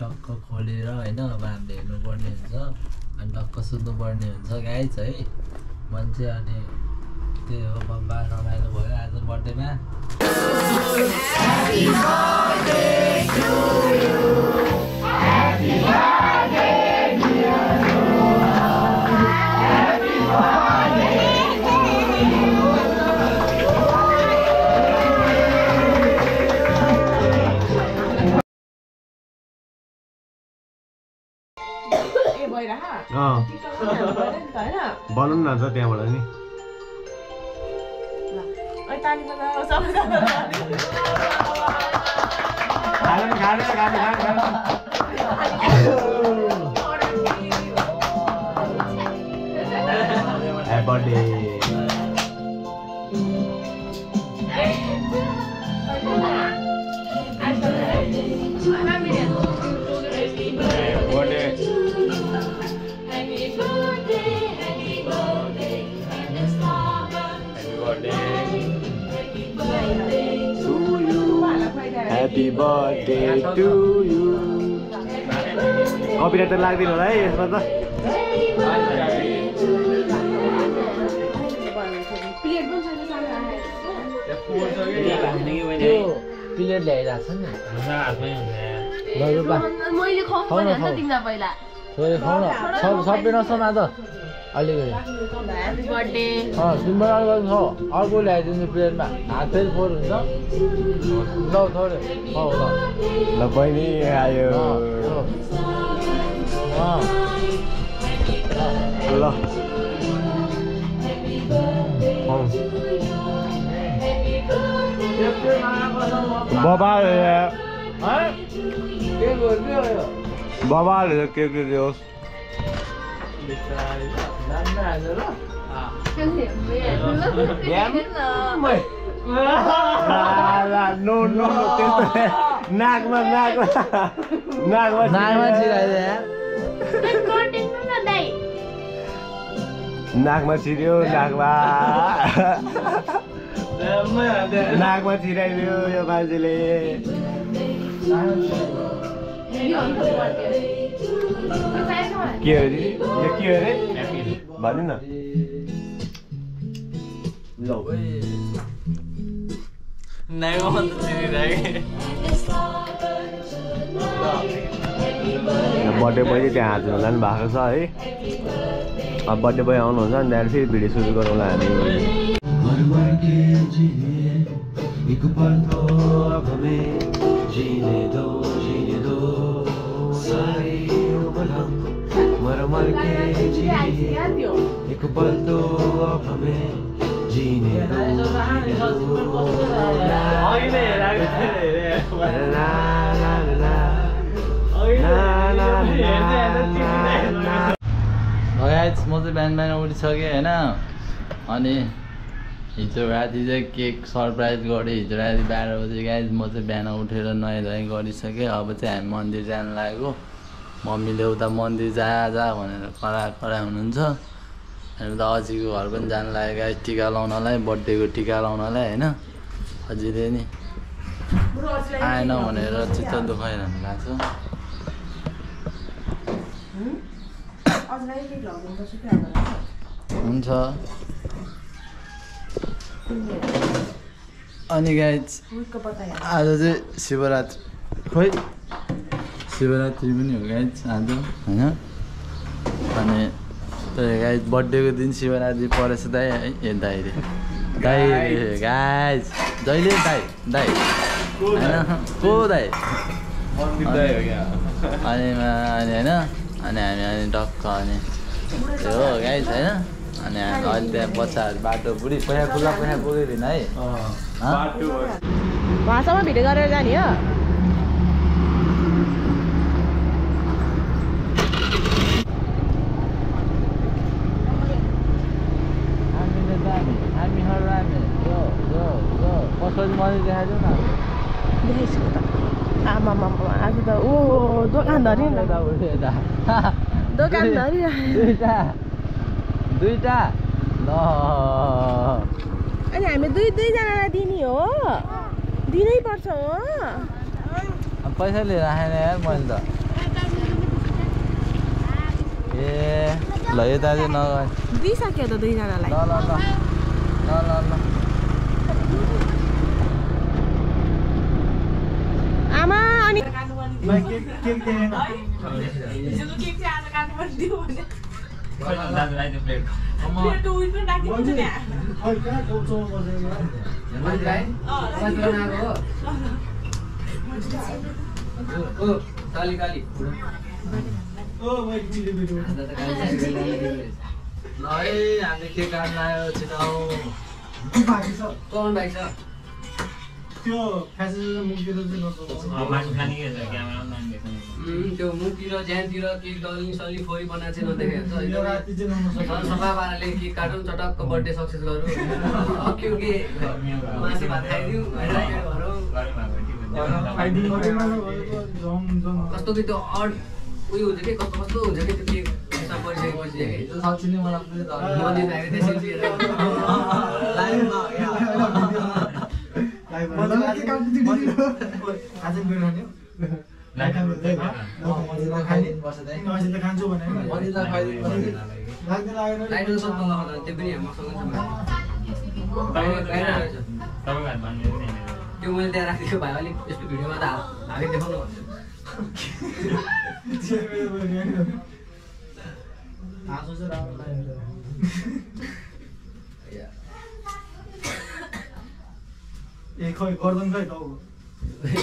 टक्क खोलेर होइन अब हामीले हेर्नुपर्ने हुन्छ अनि टक्क सुत्नुपर्ने हुन्छ गाइज है। मान्छे अनि त्यही हो बब्बा रमाइलो भयो आज बर्थडेमा। ए बनाउनु न त त्यहाँबाट नि। ल ऐ ताली happy birthday to you copyright त लाग्दैन होला है यसमा त। प्लेट पनि छैन सानो राखेको त्यो प्लेट ल्याइरहेको छ नि मैले न, पर्यो नि खाऊ। त तिमीलाई पहिला। छोरी खाऊ न सब सबै नसमा त। अलिकति तिम्रो अर्को खाऊ अर्को ल्याइदिन्छु प्लेटमा हात फेरि फोहोर हुन्छ ल थोरै ल ल बहिनी आयो ल। बबाले के नो नो त्यस्तो नाकमा नाकमा नाकमा नाकमा नाकमा छिर्यो नाकमा नाकमा छिराइदियो यो मान्छेले के हो दिदी यो के हो अरे भन्नु न बर्थडे बोय चाहिँ त्यहाँ हाजिर लानु भएको छ है अब बर्थडे बोय आउनुहुन्छ अनि त्यहाँदेखि फेरि भिडियो सुरु गरौँला हामी मर मर के जिए एक पल तो अब हमें जीने दो। जीने दो ला ला ला ला ला। ला ला गाइज म चाहिँ बिहान बिहान उठिसकेँ होइन अनि हिजो राति चाहिँ केक सरप्राइज गरेँ हिजो राति बाह्र बजी गाइज म चाहिँ बिहान उठेर नुहाइ धुवाइ गरिसकेँ। अब चाहिँ हामी मन्दिर जानु लागेको। मम्मीले उता मन्दिर जा जा भनेर करा करा हुनुहुन्छ। अनि उता अजीको घर पनि जानु गाइज टिका लाउनलाई बर्थडेको टिका लाउनलाई होइन? अजीले नि आएन भनेर चित्त दुखाइरहनु भएको छ। अझलाई केक लगाउनुपर्छ क्या अब। हुन्छ। अनि बताइहाल आज चाहिँ शिवरात्रि। खोइ। शिवरात्रि पनि हो गाइज आज। होइन? अनि त्यही गाइज बर्थडेको दिन शिवरात्रि परेछ दाइ है? ए दाइ रे। दाइ रे गाइज जहिले दाइ दाइ। होइन? को दाइ? अनि मा- अनि होइन? अनि हामी अनि टक्क अनि हो गाइज होइन? अनि हामी अहिले त्यहाँ बच्चाहरू बाटो बुढी पैसा खुल्ला पैसा पुगेन है। हँ? उहाँसम्म भिडियो गरेर जाने हो? आमा आज त ऊ दोकान धरि दोकान धरि दुईवटा दुईटा ल अनि हामी दुई दुईजनालाई दिने हो दिनै पर्छ हो पैसाले राखेन यार मैले त ए ल दाजु नगर दिइसक्यो त दुईजनालाई ल ल ल ल ल है हामीले के काम लाग्यो छिटो त्यो मुक्तिर चाहिँ त्यो मुखतिर ज्यानतिर केक डलिङ सलिङ फोरी बनाएको चाहिँ नदेखेको सक्छ सफा पाराले केक काटौँ चटक्क बर्थडे सक्सेस गरौँ। के के? मासु भात खाइदिउँ कस्तो कि त्यो अड उयो हुन्छ कि? कस्तो कस्तो हुन्छ कि त्यो केक? परिसकेपछि कि साँच्ची नै मलाई तल होला त्यो मैले त्यहाँ राखिदिएको भए अलिक यस्तो भिडियोमा त हाल- हाली देखाउनु भन्छु हाँसो चाहिँ राम्रो लाग्यो ए खै गर्दन खै टाउको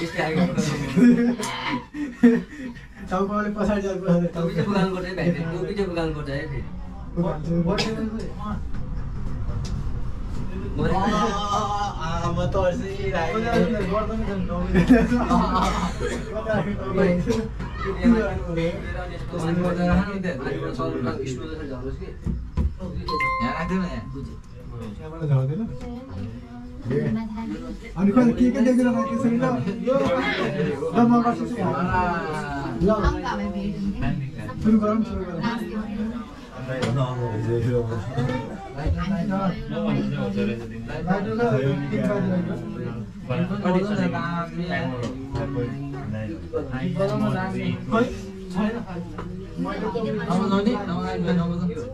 यस्तै आएको टाउको अलिक पछाडि चाहिँ बुगाउनु पर्छ है भाइ फेरि टोपी चाहिँ बुगाउनु पर्छ है फेरि म त यहाँ राख्दैन यहाँ अनि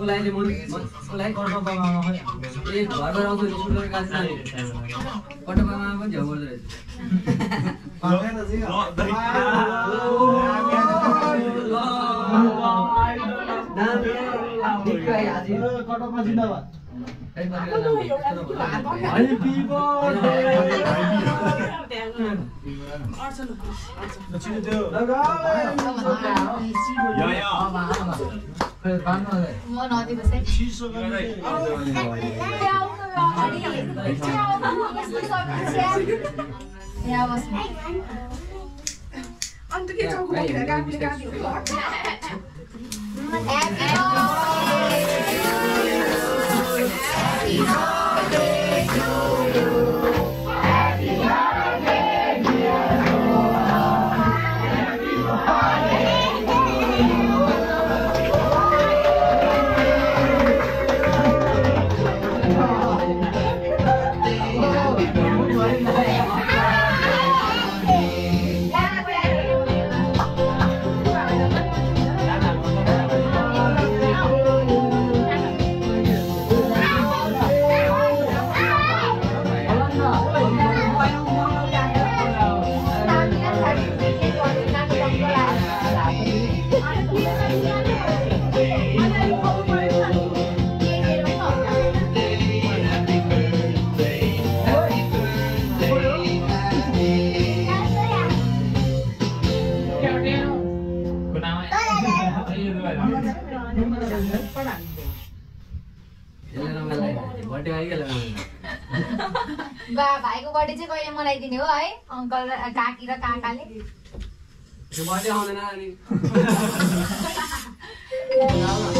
देखेर त्यसरी ल यो ल म गर्छु ल सुरु गरौँ सुरु गरौँ लाइटर ल एक बाजी लाइटर खोइ छैन फोन गर्छु नि उसलाई उसलाई ए घरबाट आउँछु नि स्कुल गएको नानी कटकमा पनि झ्याउ गर्दो रहेछ कटकमा जिन्दाबाद छिटो त्यो शीर्ष अन्त के चौको बोकेर गाडीले गाडी बर्थडे बर्थडे चाहिँ कहिले मनाइदिने हो है? अङ्कल र काकी र काकाले? आउँदैन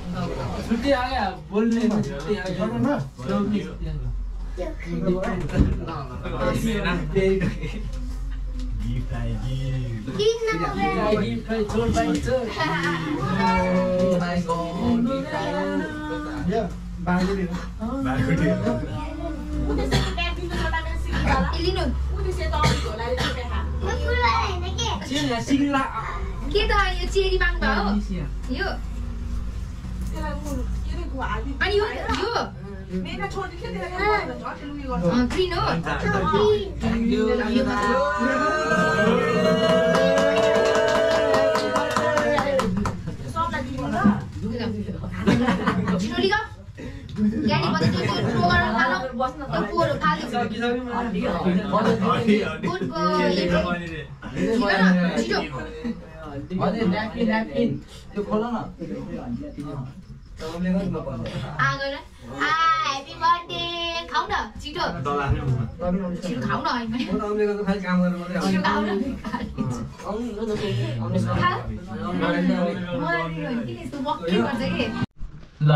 म त छुट्टी आयो बोल्ने छुट्टी आयो या दिनु ए, लिनु के त यो अनि यो यो अँ, ग्रिन हो थ्याङ्क यू यो मात्र। छिटो लिग गाडी बजाउँदै त्यो पोरो गुड छिटो हजुर खोल न ह्याप्पी बर्थडे खाऊ न छिटो छिटो खाऊ न ल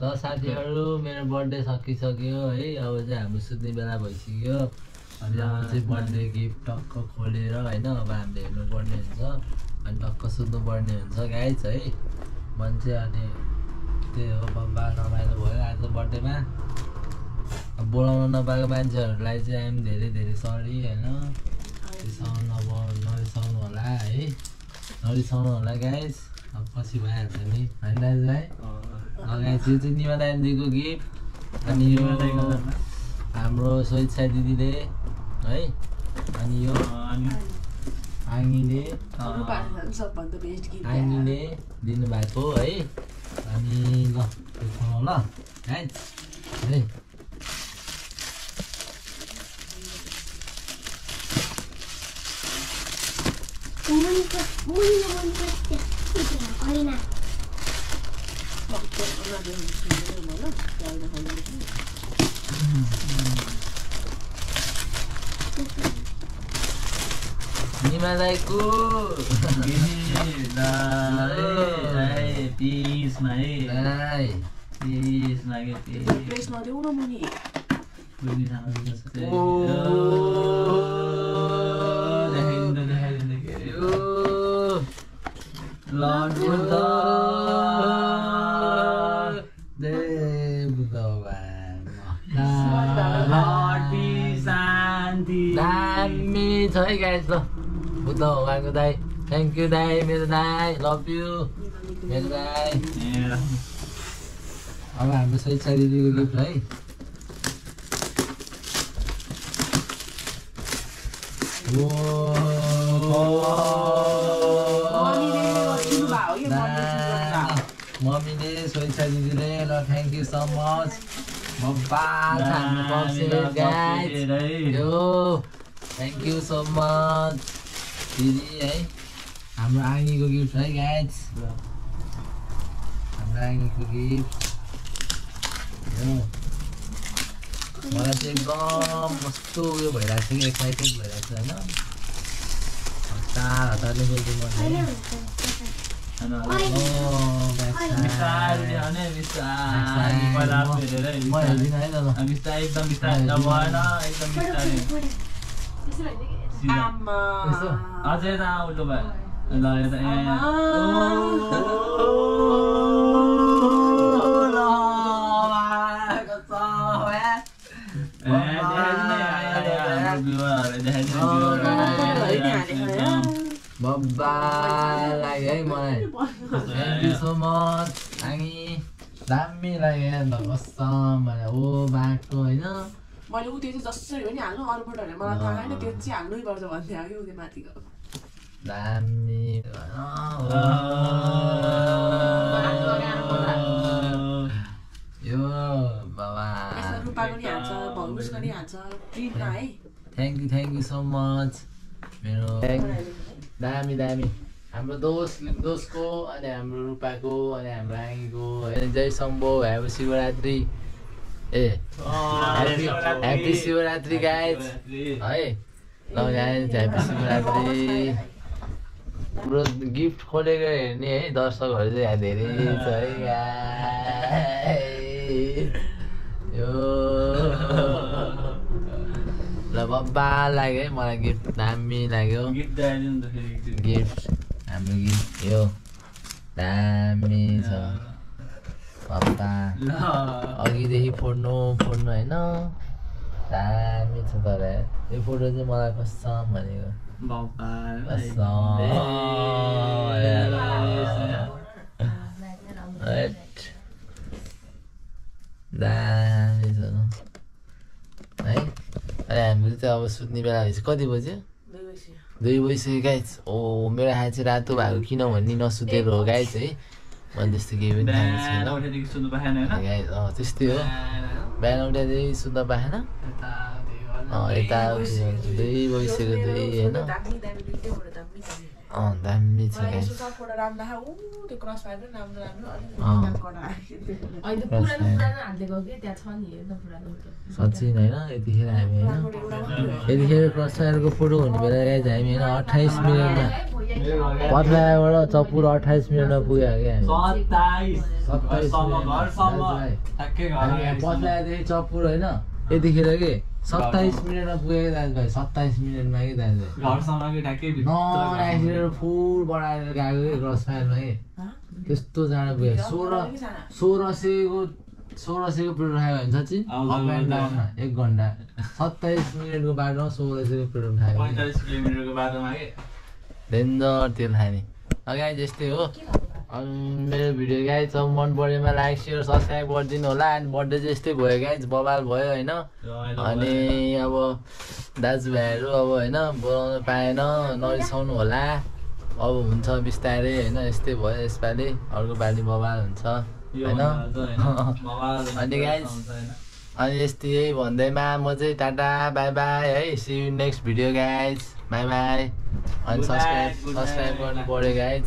ल साथीहरू मेरो बर्थडे सकिसक्यो है अब चाहिँ हाम्रो सुत्ने बेला भइसक्यो अनि अब चाहिँ बर्थडे गिफ्ट टक्क खोलेर होइन अब हामीले हेर्नुपर्ने हुन्छ अनि टक्क सुत्नुपर्ने हुन्छ गाइज है मान्छे अनि त्यही हो बब्बा रमाइलो भयो आज बर्थडेमा। अब बोलाउन नपाएको मान्छेहरूलाई चाहिँ हामी धेरै धेरै सरी होइन? रिसाउनु अब नरिसाउनु होला है। नरिसाउनु होला गाइज अब पछि भइहाल्छ नि। होइन दाजुभाइ? गाइज यो चाहिँ निमा गिफ्ट अनि यो हाम्रो स्वेच्छा दिदीले है? अनि यो आङ्गीले आङ्गीले दिनुभएको है? अनि ल त्यो खुवाउँ ल गाइज है निमा दाइको पिसमा है दाइ पिस लाग्यो पिस ओ देखाइदिँदा देखाइदिँदा के अरे यो लर्ड बुद्ध जय बुद्ध भगवान् लर्ड पिस शान्ति दामी छ है गाइस ल बुद्ध भगवान्को दाई थ्याङ्क यू दाई मेरो दाई लभ यु मेरो दाई ए, अब हाम्रो स्वेच्छा दिदीको गिफ्ट है मम्मीले स्वेच्छा दिदीले ल थ्याङ्क यू सो मच बब्बा खानु पर्छ गाइस यो थ्याङ्क यू सो मच दिदी है। हाम्रो आङ्गीको गिफ्ट है गाइस हाम्रो आङ्गीको गिफ्ट यो। मलाई चाहिँ एकदम कस्तो उयो भइरहेको छ कि एक्साइटेड भइरहेको छ होइन? हतार हतारले बोल्नु मन एकदम बिस्तारै। त भएन एकदम बिस्तारै सिधा। यसो अझै यता उल्टो भयो ल ए, देखाइदिनु है, मलाई थ्याङ्क यू सो मच हामी दामी लाग्यो कसम मलाई हो बाटो होइन मैले ऊ त्यो चाहिँ जसरी पनि हाल्नु अरू फोटोहरू मलाई थाहा छैन त्यो चाहिँ हाल्नै पर्छ भन्थ्यो कि त्यो माथिको दामी यो बाबा नि नि प्रिन्टमा है thank you thank you so much मेरो दामी दामी हाम्रो दोस्त दोस्तको अनि हाम्रो रूपाको अनि हाम्रो आँगीको होइन जय शम्भो ह्याप्पी शिवरात्रि ए। ह्याप्पी शिवरात्रि गाइज है ल गाइज ह्याप्पी शिवरात्रि हाम्रो गिफ्ट खोलेर हेर्ने है? दर्शकहरू चाहिँ यहाँ धेरै छ है। यो। ल बब्बा लाग्यो है? मलाई गिफ्ट दामी लाग्यो। गिफ्ट हाम्रो गिफ्ट यो। दामी छ। ल अघिदेखि फोड्नु फोड्नु होइन। दामी छ तर। यो फोटो चाहिँ मलाई कसम भनेको। दामी छ है। अनि हाम्रो चाहिँ अब सुत्ने बेला भएपछि कति बज्यो? दुई बजी दुई बजिसक्यो गाइज ओ मेरो हात चाहिँ रातो भएको किन भन्ने नसुतेर हो गाइज है। मैले त्यस्तो केही पनि थाहा त्यस्तै हो बिहान उठ्दाखेरि सुत्न पाएन अँ यता दुई बजिसक्यो दुई होइन दामी फोटो दामी छ अँ दामी छ मलाई गाइज यसो सब फोटो राम्रो देखा ऊ त्यो क्रस फायर पनि राम्रो राम्रो अँ। अलिक कडा आयो त्यो फोटो। अहिले पुरानो- पुरानो हालिदिएको कि त्यहाँ छ नि हेर्न पुरानो साँच्चै होइन यतिखेर हामी होइन। यतिखेर क्रस फायरको फोटो हुने बेला गाइज हामी होइन अठाइस मिनटमा। पत्लाबाट चपुर अठाइस मिनटमा पुग्यो क्या हामी। पत्लादेखि चपुर होइन यतिखेर के। सत्ताइस मिनटमा पुगेको दाजुभाइ सत्ताइस मिनटमा कि दाजुभाइ। घरसम्म कि ठ्याक्कै फुल बढाएर गएको कि क्रस फायरमा कि त्यस्तो जाँडो पुगेको सोह्र सोह्र सयको सोह्र सयको पेट्रोल खायो भने साँच्ची? अप एन्ड एक घन्टा। सत्ताइस मिनटको बाटोमा सोह्र सयको पेट्रोल खायो पैँतालिस किलोमिटरको बाटोमा कि डेन्जर तेल खाने। अगाडि त्यस्तै हो। अनि मेरो भिडियो गाई छ मन परेमा लाइक सेयर सब्सक्राइब गरिदिनु होला। अनि बर्थडे चाहिँ यस्तै भयो गाइज बबाल भयो होइन। अनि अब दाजुभाइहरू अब होइन बोलाउनु पाएन नरिसाउनु होला। अब हुन्छ बिस्तारै होइन यस्तै भयो यसपालि। अर्को पालि बबाल हुन्छ होइन? अनि guys, अनि यस्तै भन्दैमा म चाहिँ टाटा बाई बाई है see you next video guys bye bye अनि सब्सक्राइब सब्सक्राइब. गर्नु पऱ्यो गाइज